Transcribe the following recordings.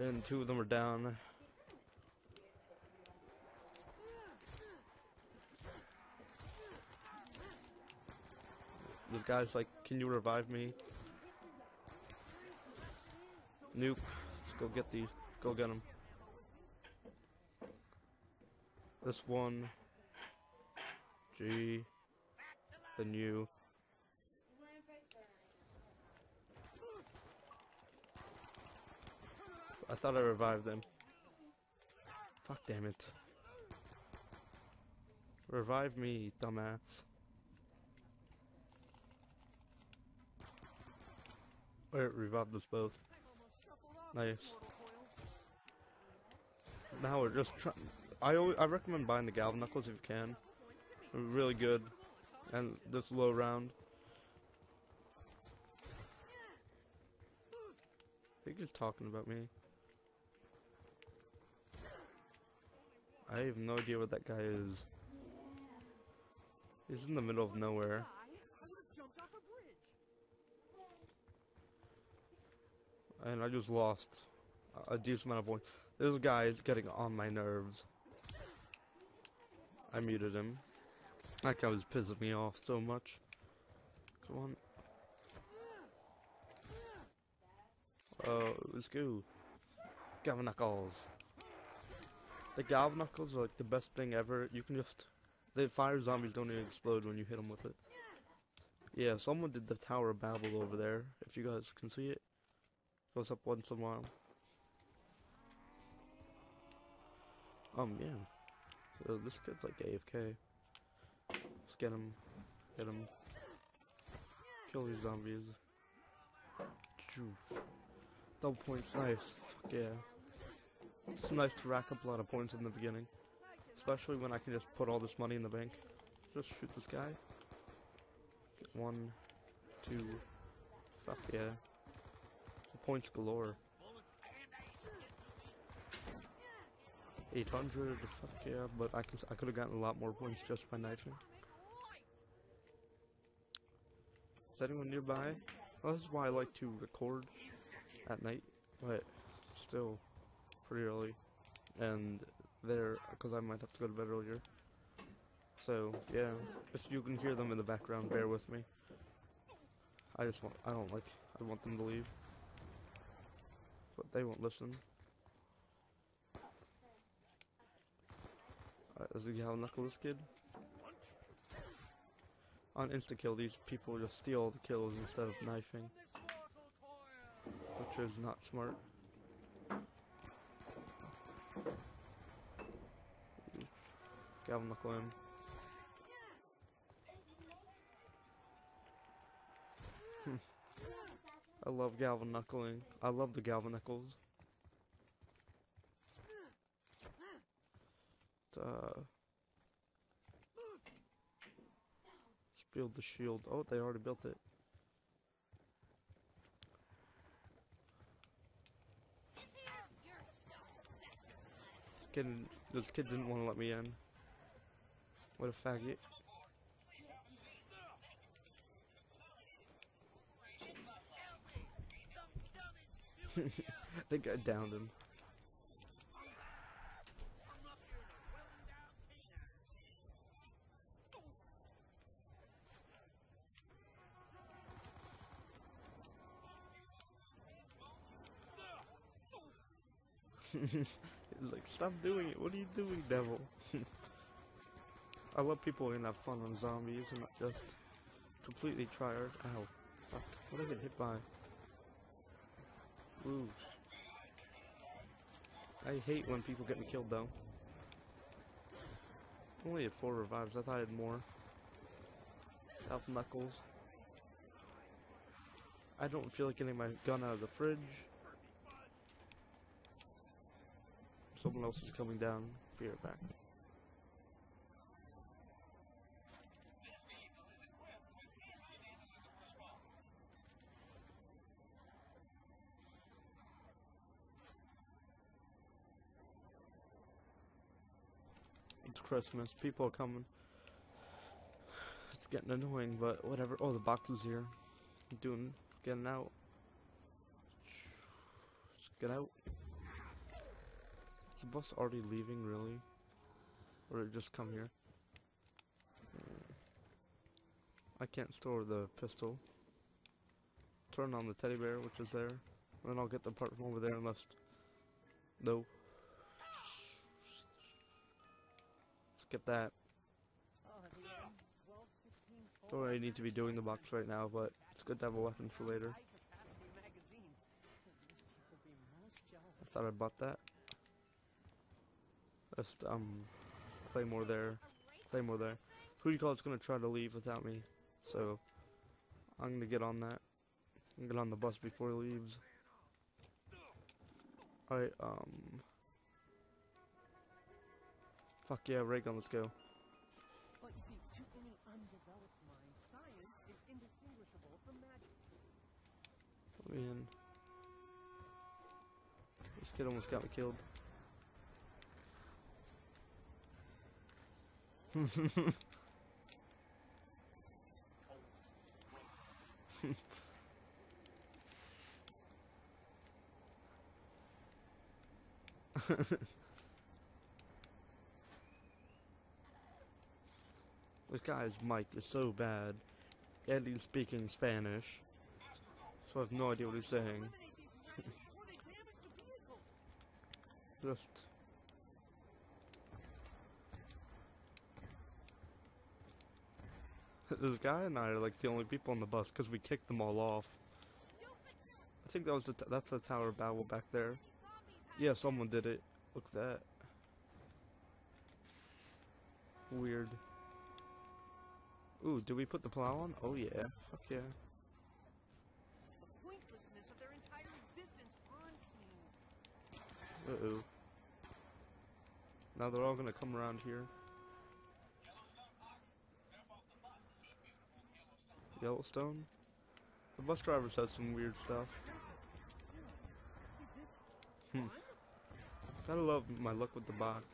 And two of them are down. This guy's like, can you revive me? Nuke. Let's go get these. Go get them. This one. G. Then you. I thought I revived them. Fuck damn it. Revive me, dumbass. Wait, revived us both. Nice. Now we're just trying. I always, I recommend buying the Galvaknuckles if you can. They're really good, and this low round. I think he's talking about me. I have no idea what that guy is. He's in the middle of nowhere. And I just lost a decent amount of points. This guy is getting on my nerves. I muted him. That guy was pissing me off so much. Come on. Oh, let's go. Galvaknuckles. The Galvaknuckles are like the best thing ever. You can just... The fire zombies don't even explode when you hit them with it. Yeah, someone did the Tower of Babel over there, if you guys can see it. Goes up once in a while. Um, yeah. So this kid's like AFK. Let's get him. Hit him. Kill these zombies. Double points, nice. Fuck yeah. It's nice to rack up a lot of points in the beginning. Especially when I can just put all this money in the bank. Just shoot this guy. Get one, two, fuck yeah. Points galore. 800, fuck yeah, but I I could have gotten a lot more points just by knifing. Is anyone nearby? Well, this is why I like to record at night, but still pretty early. And there, because I might have to go to bed earlier. So, yeah, if you can hear them in the background, bear with me. I just want, I don't like, I want them to leave. But they won't listen. Alright, let's see how knuckle this kid. On insta kill, these people just steal the kills instead of knifing. Which is not smart. Him. I love Galvaknuckling. I love the Galvaknuckles. Uh, let's build the shield. Oh, they already built it. Kid, this kid didn't want to let me in. What a faggot. I think I downed him. Like, stop doing it. What are you doing, devil? I love people who can have fun on zombies and not just completely tryhard. Ow. Fuck. What did I get hit by? Ooh. I hate when people get me killed though. Only had four revives. I thought I had more. Alpha Knuckles. I don't feel like getting my gun out of the fridge. Someone else is coming down. Be right back. Christmas. People are coming. It's getting annoying, but whatever. Oh, the box is here. Doing, getting out. Just get out. the bus already leaving, really? Or it just come here? I can't store the pistol. Turn on the teddy bear, which is there. And then I'll get the part from over there and unless... No. Skip that. Don't really need to be doing the box right now, but it's good to have a weapon for later. I thought I bought that. Just, um, Claymore there. Claymore there. Who do you call is gonna try to leave without me? So, I'm gonna get on that. I'm gonna get on the bus before he leaves. Alright, um... Fuck yeah, ray gun, let's go. But you see, to any undeveloped mind, science is indistinguishable from magic. Let me in. This kid almost got me killed. this guy's mic is so bad, and he's speaking Spanish, so I have no idea what he's saying. Just. this guy and I are like the only people on the bus because we kicked them all off. I think that was the that's the Tower Babel back there. Yeah, someone did it. Look at that. Weird. Ooh, do we put the plow on? Oh yeah. Fuck yeah. The pointlessness of their entire existence haunts me. Uh oh. Now they're all gonna come around here. Yellowstone? The bus driver says some weird stuff. Hmm. Gotta love my luck with the box.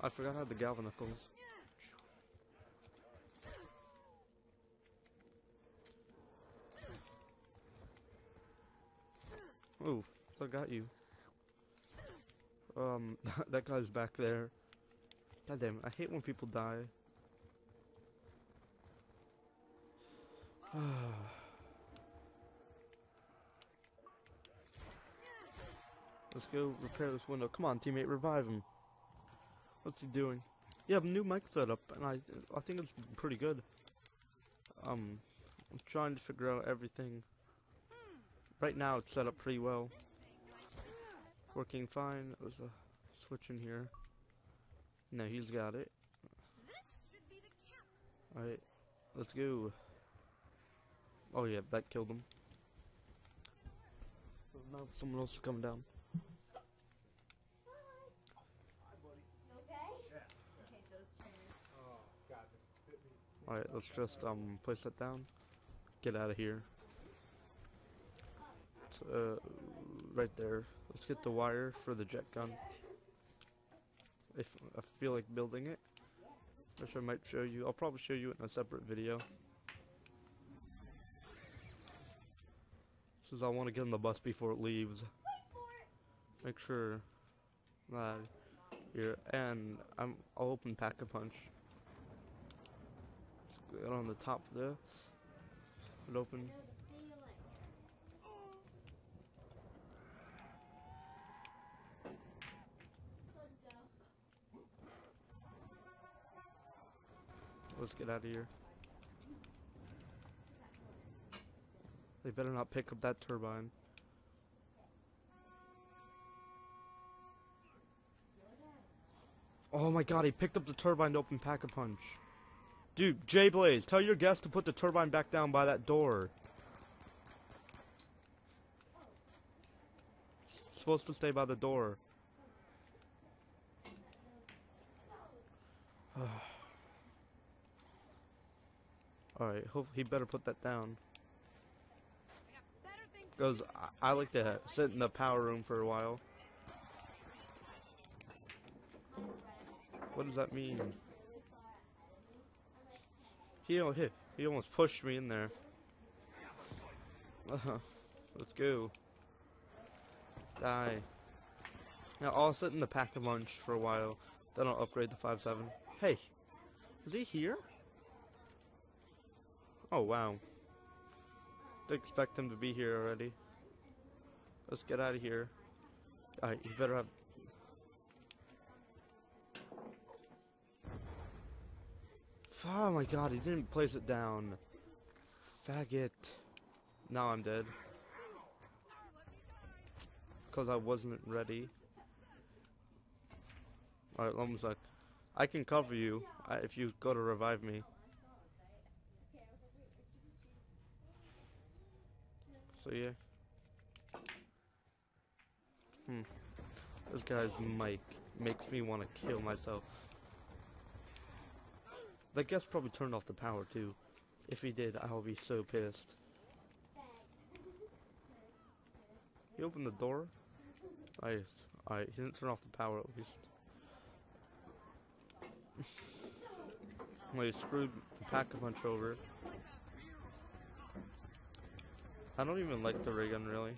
I forgot I had the Galvaknuckles. Oh, I got you. Um, that guy's back there. God damn it, I hate when people die. Let's go repair this window. Come on, teammate, revive him. What's he doing? You have a new mic setup, and I I think it's pretty good. Um, I'm trying to figure out everything. Right now, it's set up pretty well. Working fine. There's a switch in here. No, he's got it. Alright, let's go. Oh yeah, that killed him. So now someone else is coming down. Alright, let's just um place that down. Get out of here. Uh, right there. Let's get the wire for the jet gun. If I feel like building it, which I might show you. I'll probably show you it in a separate video. Says I want to get on the bus before it leaves. Make sure that here, and I'm I'll open pack a punch. Get on the top there. It open. Let's get out of here. They better not pick up that turbine. Oh my god, he picked up the turbine to open Pack a Punch. Dude, J Blaze, tell your guest to put the turbine back down by that door. It's supposed to stay by the door. Oh. Alright, he better put that down. Because. I, I like to sit in the power room for a while. What does that mean? He, he, he almost pushed me in there. Uh, let's go. Die. Now I'll sit in the pack-a-punch for a while, then I'll upgrade the 5-7. Hey, is he here? Oh wow. Didn't expect him to be here already. Let's get out of here. Alright, you better have... Oh my god, he didn't place it down. Faggot. Now I'm dead. Because I wasn't ready. Alright, like, I can cover you uh, if you go to revive me. So yeah. Hmm. This guy's mic makes me want to kill myself. That guess probably turned off the power too. If he did, I'll be so pissed. He opened the door? Nice. Alright, he didn't turn off the power at least. well, he screwed the pack-a-punch over. I don't even like the ray gun, really.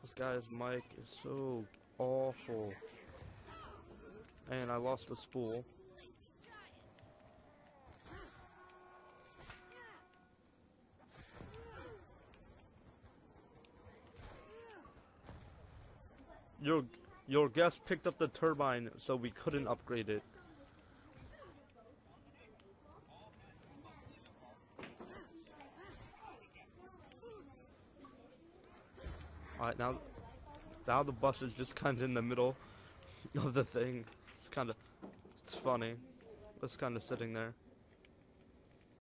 This guy's mic is so awful. And I lost the spool. Your your guest picked up the turbine, so we couldn't upgrade it. Now, now the bus is just kind of in the middle of the thing. It's kind of, it's funny. It's kind of sitting there.